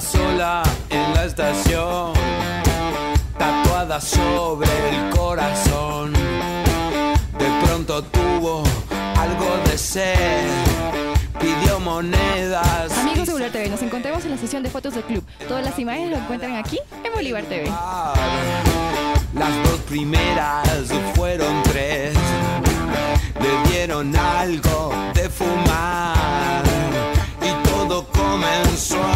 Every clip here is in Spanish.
sola en la estación, tatuada sobre el corazón. De pronto tuvo algo de sed, pidió monedas. Amigos de Bolívar TV, nos encontramos en la sesión de fotos del club. Todas las imágenes lo encuentran aquí en Bolívar TV. Las dos primeras fueron tres, le dieron algo de fumar y todo comenzó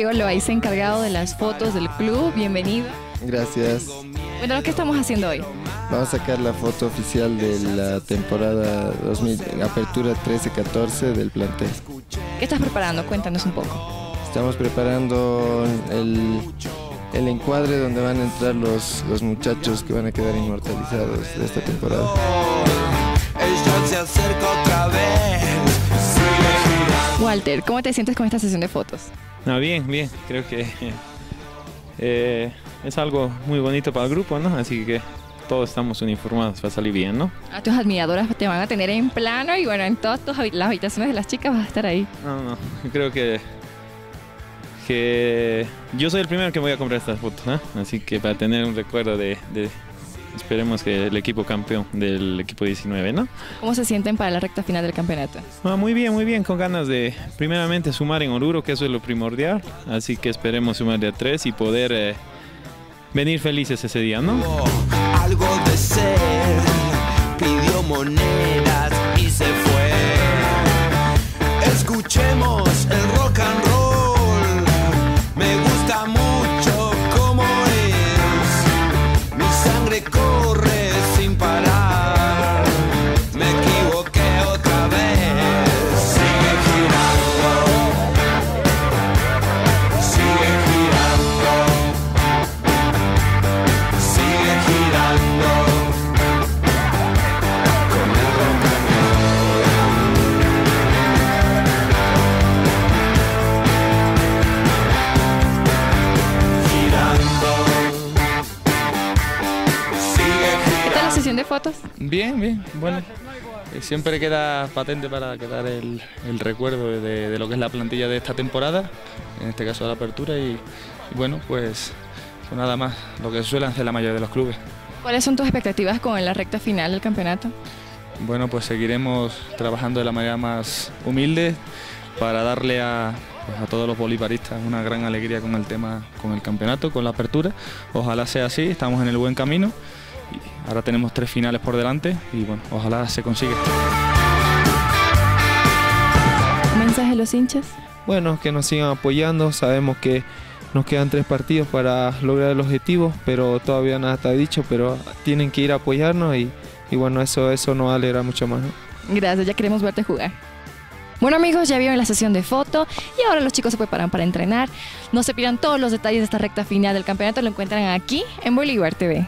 Diego Loaiza, encargado de las fotos del club. Bienvenido. Gracias. Bueno, ¿qué estamos haciendo hoy? Vamos a sacar la foto oficial de la temporada 2000, apertura 13-14 del plantel. ¿Qué estás preparando? Cuéntanos un poco. Estamos preparando el, el encuadre donde van a entrar los, los muchachos que van a quedar inmortalizados de esta temporada. Ella se acerca otra vez. Sigue girando. Walter, ¿cómo te sientes con esta sesión de fotos? No, bien, bien. Creo que eh, es algo muy bonito para el grupo, ¿no? Así que todos estamos uniformados para salir bien, ¿no? A tus admiradoras te van a tener en plano y bueno, en todas tus las habitaciones de las chicas vas a estar ahí. No, no. Creo que que yo soy el primero que voy a comprar estas fotos, ¿no? Así que para tener un recuerdo de, de- esperemos que el equipo campeón del equipo 19, ¿no? ¿Cómo se sienten para la recta final del campeonato? Ah, muy bien, muy bien, con ganas de primeramente sumar en Oruro, que eso es lo primordial. Así que esperemos sumar de a tres y poder eh, venir felices ese día, ¿no? Algo de sed. Pidió monedas y se fue. Escuchemos el rock and roll. Sesión de fotos? Bien, bien, bueno. eh, Siempre queda patente para quedar el, el recuerdo de, de lo que es la plantilla de esta temporada, en este caso la apertura, y, y bueno, pues, pues nada más, lo que suelen hacer la mayoría de los clubes. ¿Cuáles son tus expectativas con la recta final del campeonato? Bueno, pues seguiremos trabajando de la manera más humilde para darle a, pues, a todos los bolivaristas una gran alegría con el tema, con el campeonato, con la apertura. Ojalá sea así, estamos en el buen camino. Ahora tenemos tres finales por delante y bueno, ojalá se consiga. ¿Un mensaje a los hinchas? Bueno, que nos sigan apoyando. Sabemos que nos quedan tres partidos para lograr el objetivo, pero todavía nada está dicho, pero tienen que ir a apoyarnos y, y bueno, eso, eso nos alegra mucho más. ¿no? Gracias, ya queremos verte jugar. Bueno amigos, ya vieron la sesión de foto y ahora los chicos se preparan para entrenar. No se pierdan todos los detalles de esta recta final del campeonato, lo encuentran aquí en Bolívar TV.